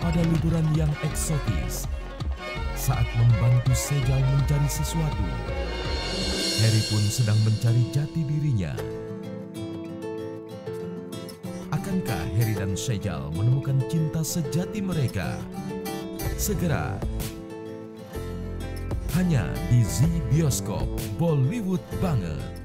pada liburan yang eksotis. Saat membantu Sejal mencari sesuatu, Harry pun sedang mencari jati dirinya. Akankah Harry dan Sejal menemukan cinta sejati mereka? Segera hanya di Z Bioskop Bollywood banget.